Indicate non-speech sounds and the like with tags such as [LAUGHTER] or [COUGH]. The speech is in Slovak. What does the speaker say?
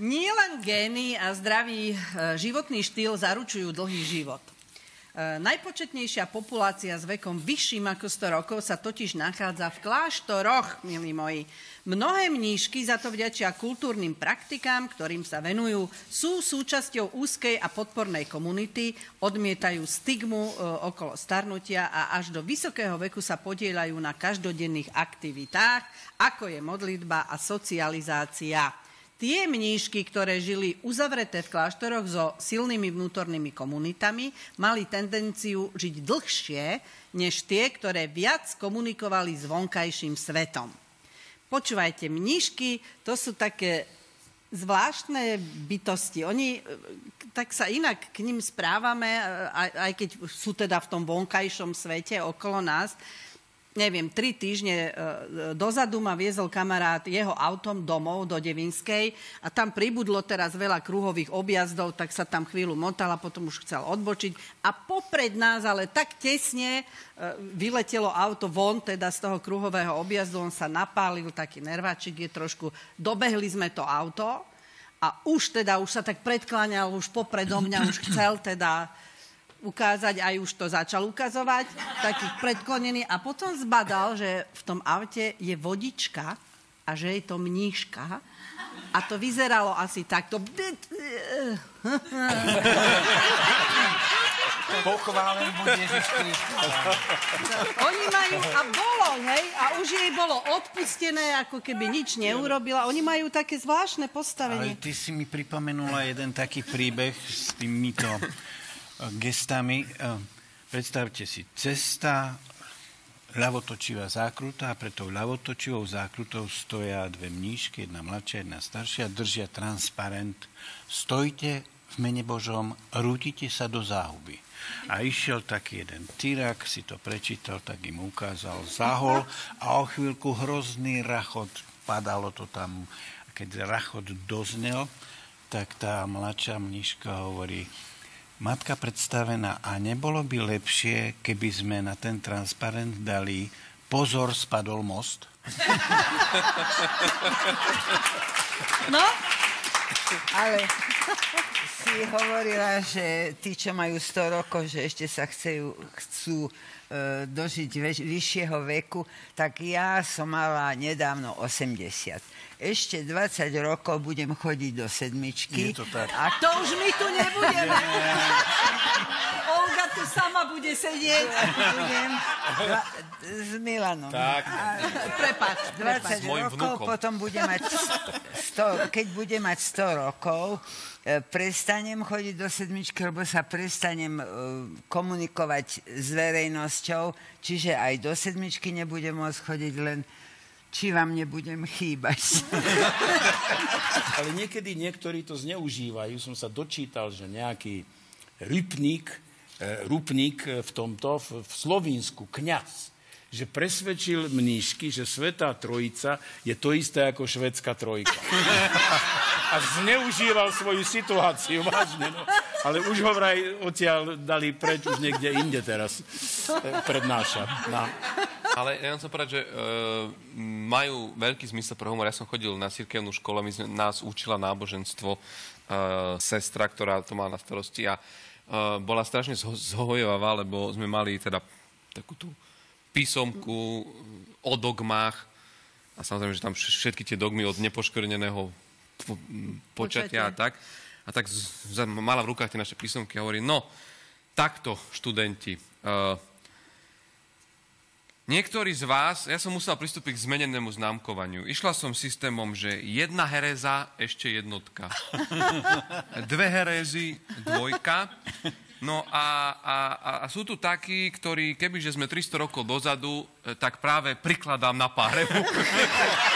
Nielen gény a zdravý e, životný štýl zaručujú dlhý život. E, najpočetnejšia populácia s vekom vyšším ako 100 rokov sa totiž nachádza v kláštoroch, milí moji. Mnohé mníšky za to vďačia kultúrnym praktikám, ktorým sa venujú, sú súčasťou úzkej a podpornej komunity, odmietajú stigmu e, okolo starnutia a až do vysokého veku sa podielajú na každodenných aktivitách, ako je modlitba a socializácia. Tie mníšky, ktoré žili uzavreté v kláštoroch so silnými vnútornými komunitami, mali tendenciu žiť dlhšie než tie, ktoré viac komunikovali s vonkajším svetom. Počúvajte, mníšky, to sú také zvláštne bytosti. Oni, e, tak sa inak k ním správame, aj keď sú teda v tom vonkajšom svete okolo nás, neviem, tri týždne e, dozadu ma viezol kamarát jeho autom domov do Devinskej a tam pribudlo teraz veľa kruhových objazdov, tak sa tam chvíľu motal a potom už chcel odbočiť. A popred nás, ale tak tesne, e, vyletelo auto von, teda z toho kruhového objazdu, on sa napálil, taký nerváčik je trošku. Dobehli sme to auto a už teda, už sa tak predkláňal, už popredo mňa, už chcel teda ukázať, aj už to začal ukazovať, taký predklonený a potom zbadal, že v tom aute je vodička a že je to mníška a to vyzeralo asi takto. Pochválen bude Ježiš Oni majú, a bolo, hej, a už jej bolo odpustené, ako keby nič neurobila. Oni majú také zvláštne postavenie. Ale ty si mi pripomenula jeden taký príbeh s týmito gestami. Predstavte si, cesta, ľavotočivá zákruta a pre tou ľavotočivou zákrutou stoja dve mníšky, jedna mladšia, jedna staršia, držia transparent. Stojte v mene Božom, rútite sa do záhuby. A išiel taký jeden tyrak, si to prečítal, tak im ukázal, zahol a o chvíľku hrozný rachot, padalo to tam, keď rachot doznel, tak tá mladšia mniška hovorí, matka predstavená a nebolo by lepšie, keby sme na ten transparent dali pozor, spadol most? No, ale si hovorila, že tí, čo majú 100 rokov, že ešte sa chcú, chcú e, dožiť väč, vyššieho veku, tak ja som mala nedávno 80 ešte 20 rokov budem chodiť do sedmičky. Je to tak. A to už my tu nebudeme. [LAUGHS] [LAUGHS] Sama bude sedieť. Budem s Milanom. Tak. Prepač, 20 rokov, potom bude mať 100, keď bude mať 100 rokov, e, prestanem chodiť do sedmičky, lebo sa prestanem e, komunikovať s verejnosťou, čiže aj do sedmičky nebudem môcť chodiť len či vám nebudem chýbať. [LAUGHS] Ale niekedy niektorí to zneužívajú. Som sa dočítal, že nejaký rypník, rupník v tomto, v Slovínsku, kňaz, že presvedčil mníšky, že Svetá Trojica je to isté ako švedská trojka. A zneužíval svoju situáciu, vážne. No. Ale už ho vraj odtiaľ dali preč, už niekde inde teraz e, prednáša. No. Ale ja chcem povedať, že e, majú veľký zmysel pre humor. Ja som chodil na cirkevnú školu, my sme, nás učila náboženstvo e, sestra, ktorá to má na starosti a e, bola strašne zhojová, lebo sme mali teda takú tú písomku o dogmách a samozrejme, že tam všetky tie dogmy od nepoškvrneného počatia a tak. A tak z, z, mala v rukách tie naše písomky a hovorí, no, takto, študenti, uh, Niektorí z vás, ja som musel pristúpiť k zmenenému známkovaniu. Išla som systémom, že jedna hereza, ešte jednotka. [LAUGHS] Dve herezy, dvojka. No a, a, a sú tu takí, ktorí, kebyže sme 300 rokov dozadu, eh, tak práve prikladám na párevu. [LAUGHS]